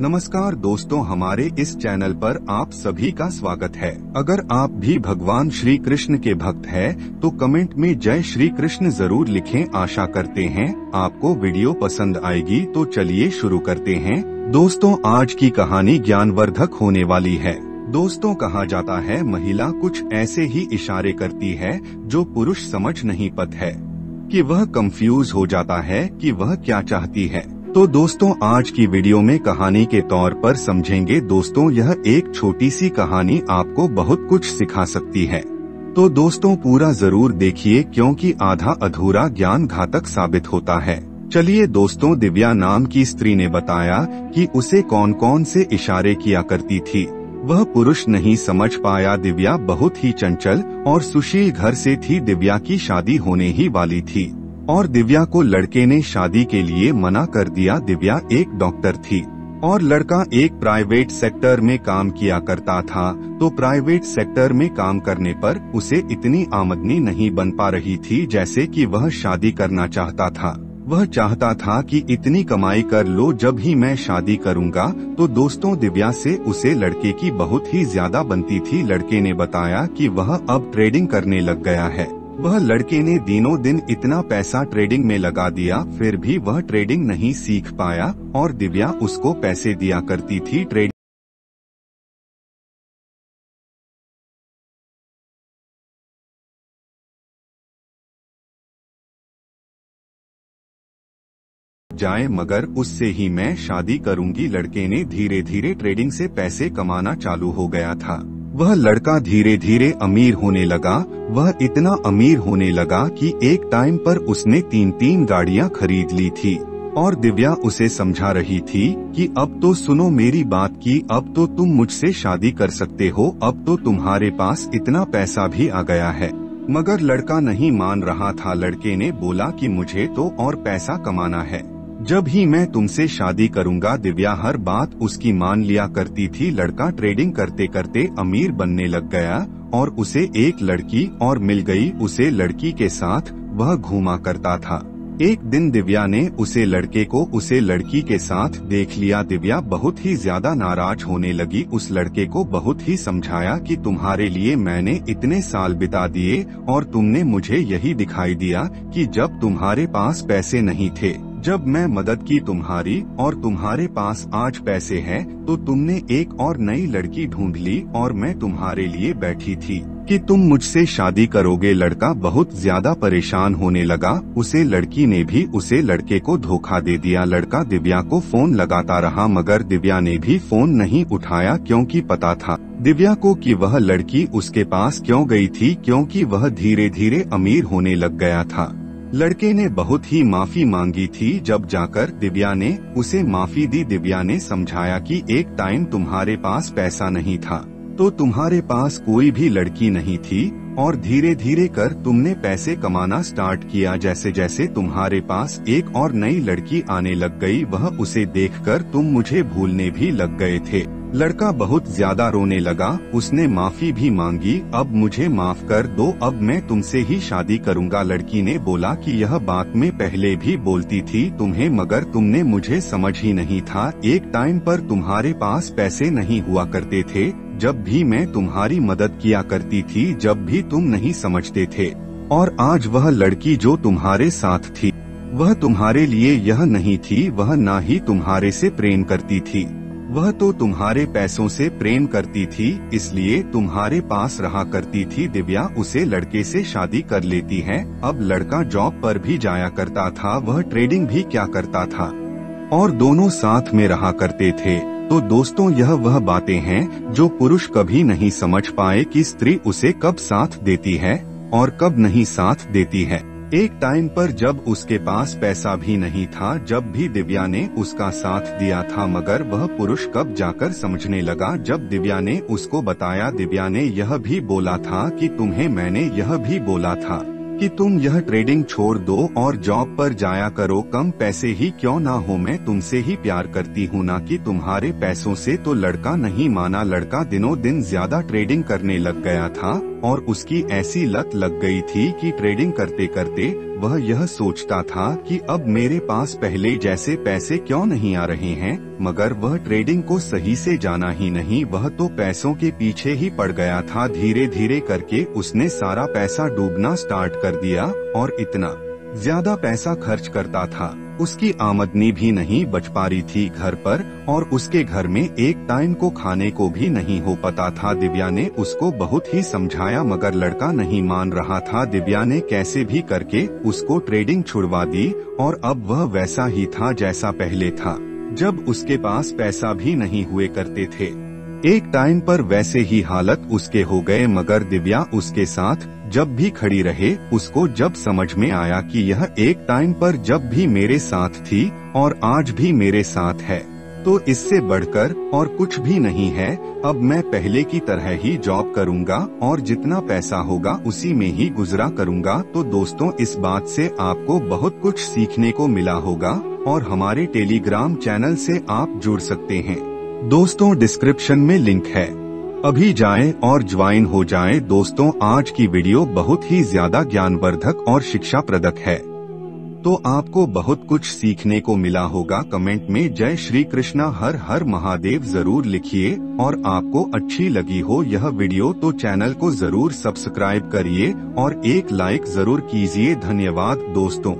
नमस्कार दोस्तों हमारे इस चैनल पर आप सभी का स्वागत है। अगर आप भी भगवान श्री कृष्ण के भक्त हैं, तो कमेंट में जय श्री कृष्ण ज़रूर लिखें आशा करते हैं। आपको वीडियो पसंद आएगी तो चलिए शुरू करते हैं। दोस्तों आज की कहानी ज्ञानवर्धक होने वाली है। दोस्तों कहा जाता है महिला कुछ ऐसे ही इशारे करती है जो पुरुष समझ नहीं पत है। कि वह कंफ्यूज हो जाता है कि वह क्या चाहती है। तो दोस्तों, आज की वीडियो में कहानी के तौर पर समझेंगे। दोस्तों, यह एक छोटी सी कहानी आपको बहुत कुछ सिखा सकती है। तो दोस्तों, पूरा ज़रूर देखिए, क्योंकि आधा अधूरा ज्ञान घातक साबित होता है। चलिए दोस्तों, दिव्या नाम की स्त्री ने बताया कि उसे कौन कौन से इशारे किया करती थी। वह पुरुष नहीं समझ पाया दिव्या बहुत ही चंचल और सुशील घर से थी। दिव्या की शादी होने ही वाली थी। और दिव्या को लड़के ने शादी के लिए मना कर दिया। दिव्या एक डॉक्टर थी और लड़का एक प्राइवेट सेक्टर में काम किया करता था। तो प्राइवेट सेक्टर में काम करने पर उसे इतनी आमदनी नहीं बन पा रही थी जैसे कि वह शादी करना चाहता था। वह चाहता था कि इतनी कमाई कर लो, जब ही मैं शादी करूँगा। तो दोस्तों, दिव्या से उसे लड़के की बहुत ही ज़्यादा बनती थी। लड़के ने बताया कि वह अब ट्रेडिंग करने लग गया है। वह लड़के ने दिनों दिन इतना पैसा ट्रेडिंग में लगा दिया, फिर भी वह ट्रेडिंग नहीं सीख पाया, और दिव्या उसको पैसे दिया करती थी ट्रेडिंग जाए, मगर उससे ही मैं शादी करूँगी। लड़के ने धीरे धीरे ट्रेडिंग से पैसे कमाना चालू हो गया था। वह लड़का धीरे धीरे अमीर होने लगा, वह इतना अमीर होने लगा कि एक टाइम पर उसने तीन तीन गाड़ियाँ खरीद ली थी, और दिव्या उसे समझा रही थी कि अब तो सुनो मेरी बात की, अब तो तुम मुझसे शादी कर सकते हो, अब तो तुम्हारे पास इतना पैसा भी आ गया है। मगर लड़का नहीं मान रहा था, लड़के ने बोला कि मुझे तो और पैसा कमाना है। जब ही मैं तुमसे शादी करूँगा, दिव्या हर बात उसकी मान लिया करती थी। लड़का ट्रेडिंग करते करते अमीर बनने लग गया और उसे एक लड़की और मिल गई। उसे लड़की के साथ वह घूमा करता था। एक दिन दिव्या ने उसे लड़के को उसे लड़की के साथ देख लिया। दिव्या बहुत ही ज़्यादा नाराज़ होने लगी। उस लड़के को बहुत ही समझाया कि तुम्हारे लिए मैंने इतने साल बिता दिए और तुमने मुझे यही दिखाई दिया कि जब तुम्हारे पास पैसे नहीं थे जब मैं मदद की तुम्हारी और तुम्हारे पास आज पैसे हैं तो तुमने एक और नई लड़की ढूंढ ली और मैं तुम्हारे लिए बैठी थी। कि तुम मुझसे शादी करोगे, लड़का बहुत ज़्यादा परेशान होने लगा, उसे लड़की ने भी उसे लड़के को धोखा दे दिया। लड़का दिव्या को फ़ोन लगाता रहा, मगर दिव्या ने भी फ़ोन नहीं उठाया, क्योंकि पता था दिव्या को कि वह लड़की उसके पास क्यों गई थी, क्योंकि वह धीरे धीरे अमीर होने लग गया था। लड़के ने बहुत ही माफ़ी मांगी थी जब जाकर दिव्या ने उसे माफ़ी दी। दिव्या ने समझाया कि एक टाइम तुम्हारे पास पैसा नहीं था तो तुम्हारे पास कोई भी लड़की नहीं थी और धीरे धीरे कर तुमने पैसे कमाना स्टार्ट किया। जैसे जैसे तुम्हारे पास एक और नई लड़की आने लग गई, वह उसे देखकर तुम मुझे भूलने भी लग गए थे। लड़का बहुत ज़्यादा रोने लगा, उसने माफ़ी भी मांगी, अब मुझे माफ़ कर दो, अब मैं तुमसे ही शादी करूँगा। लड़की ने बोला कि यह बात मैं पहले भी बोलती थी तुम्हें, मगर तुमने मुझे समझ ही नहीं था। एक टाइम पर तुम्हारे पास पैसे नहीं हुआ करते थे, जब भी मैं तुम्हारी मदद किया करती थी, जब भी तुम नहीं समझते थे। और आज वह लड़की जो तुम्हारे साथ थी, वह तुम्हारे लिए यह नहीं थी, वह ना ही तुम्हारे से प्रेम करती थी। वह तो तुम्हारे पैसों से प्रेम करती थी, इसलिए तुम्हारे पास रहा करती थी। दिव्या उसे लड़के से शादी कर लेती है। अब लड़का जॉब पर भी जाया करता था, वह ट्रेडिंग भी क्या करता था। और दोनों साथ में रहा करते थे। तो दोस्तों, यह वह बातें हैं, जो पुरुष कभी नहीं समझ पाए कि स्त्री उसे कब साथ देती है और कब नहीं साथ देती है। एक टाइम पर जब उसके पास पैसा भी नहीं था, जब भी दिव्या ने उसका साथ दिया था, मगर वह पुरुष कब जाकर समझने लगा, जब दिव्या ने उसको बताया, दिव्या ने यह भी बोला था कि तुम्हें मैंने यह भी बोला था। कि तुम यह ट्रेडिंग छोड़ दो और जॉब पर जाया करो। कम पैसे ही क्यों ना हो? मैं तुमसे ही प्यार करती हूँ, ना कि तुम्हारे पैसों से। तो लड़का नहीं माना लड़का दिनों दिन ज़्यादा ट्रेडिंग करने लग गया था और उसकी ऐसी लत लग गई थी कि ट्रेडिंग करते करते वह यह सोचता था कि अब मेरे पास पहले जैसे पैसे क्यों नहीं आ रहे हैं? मगर वह ट्रेडिंग को सही से जाना ही नहीं, वह तो पैसों के पीछे ही पड़ गया था। धीरे धीरे करके उसने सारा पैसा डूबना स्टार्ट कर दिया, और इतना ज़्यादा पैसा खर्च करता था। उसकी आमदनी भी नहीं बच पा रही थी घर पर, और उसके घर में एक टाइम को खाने को भी नहीं हो पता था। दिव्या ने उसको बहुत ही समझाया, मगर लड़का नहीं मान रहा था। दिव्या ने कैसे भी करके उसको ट्रेडिंग छुड़वा दी, और अब वह वैसा ही था जैसा पहले था। जब उसके पास पैसा भी नहीं हुए करते थे। एक टाइम पर वैसे ही हालत उसके हो गए, मगर दिव्या उसके साथ जब भी खड़ी रहे, उसको जब समझ में आया कि यह एक टाइम पर जब भी मेरे साथ थी और आज भी मेरे साथ है। तो इससे बढ़कर और कुछ भी नहीं है, अब मैं पहले की तरह ही जॉब करूँगा और जितना पैसा होगा उसी में ही गुजरा करूँगा। तो दोस्तों, इस बात से आपको बहुत कुछ सीखने को मिला होगा और हमारे टेलीग्राम चैनल से आप जुड़ सकते हैं। दोस्तों डिस्क्रिप्शन में लिंक है। अभी जाएँ और ज्वाइन हो जाएँ। दोस्तों, आज की वीडियो बहुत ही ज़्यादा ज्ञानवर्धक और शिक्षा प्रदक है। तो आपको बहुत कुछ सीखने को मिला होगा। कमेंट में जय श्री कृष्णा, हर हर महादेव ज़रूर लिखिए और आपको अच्छी लगी हो यह वीडियो तो चैनल को ज़रूर सब्सक्राइब करिए और एक लाइक ज़रूर कीजिए। धन्यवाद दोस्तों।